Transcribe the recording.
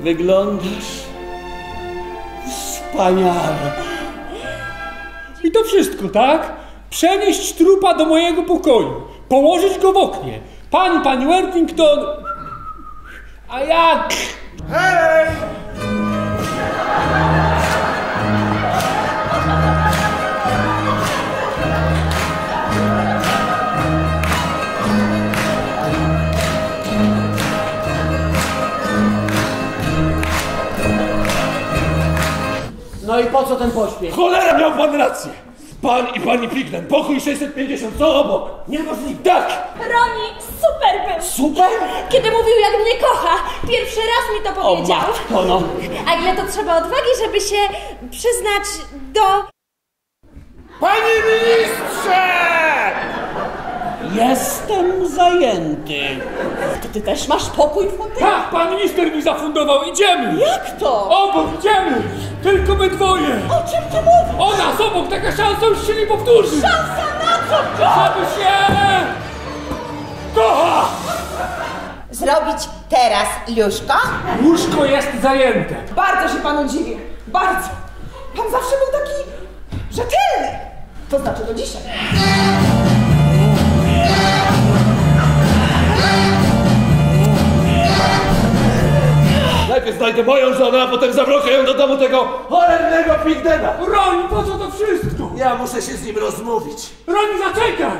Wyglądasz wspaniale. I to wszystko, tak? Przenieść trupa do mojego pokoju, położyć go w oknie. Pan, pani Worthington... A jak? No i po co ten pośpiech? Cholera, miał pan rację! Pan i pani Piglen, pokój 650 są obok. Niemożliwe. Tak! Roni, super był! Super! Kiedy mówił, jak mnie kocha, pierwszy raz mi to O powiedział. matko, no. A ile to trzeba odwagi, żeby się przyznać do... Panie ministrze! Jestem zajęty. To ty też masz pokój w hotelu? Tak, pan minister mi zafundował, idziemy! Jak to? Obok, idziemy! Tylko my dwoje! O czym ty mówisz? O nas obok, taka szansa już się nie powtórzy! Szansa na co? Żeby się... Kocha! Zrobić teraz, Luszko? Łóżko jest zajęte. Bardzo się panu dziwię. Bardzo. Pan zawsze był taki rzetelny. To znaczy do dzisiaj. Najpierw znajdę moją żonę, a potem zawrokę ją do domu tego cholernego Pigdena. Roni, po co to wszystko? Ja muszę się z nim rozmówić. Roni, zaczekaj!